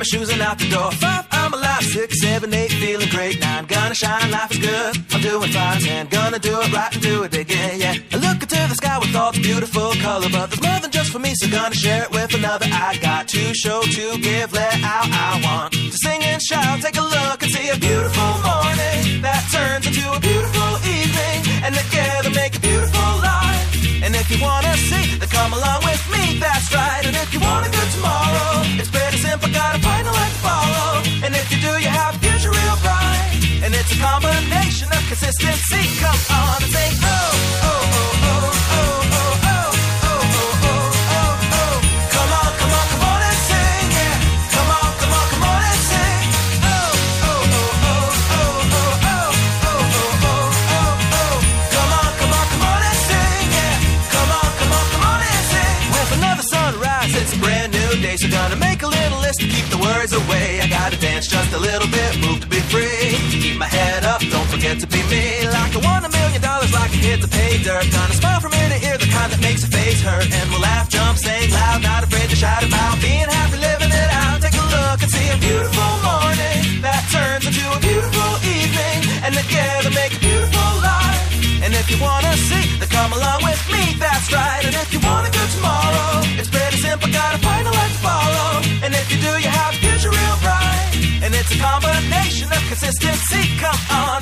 my shoes and out the door. Five, I'm alive. Six, seven, eight, feeling great. Nine, gonna shine, life is good. I'm doing fine. Ten, gonna do it right and do it again, yeah. I look into the sky with all the beautiful color, but there's more than just for me, so gonna share it with another. I got to show, to give, let out. I want to sing and shout. Take a look and see a beautiful combination of consistency. Come on and say, oh, oh, oh, oh, oh, oh. So gonna make a little list to keep the worries away. I gotta dance just a little bit, move to be free, keep my head get to be me. Like I want a million dollars, like I hit the pay dirt. Gonna smile from ear to ear, the kind that makes a face hurt. And we'll laugh, jump, sing loud, not afraid to shout about being happy, living it out. Take a look and see a beautiful morning that turns into a beautiful evening. And together make a beautiful life. And if you wanna see, then come along with me, that's right. And if you want a good tomorrow, it's pretty simple, gotta find a life to follow. And if you do, you have a future real bright. And it's a combination of consistency, come on.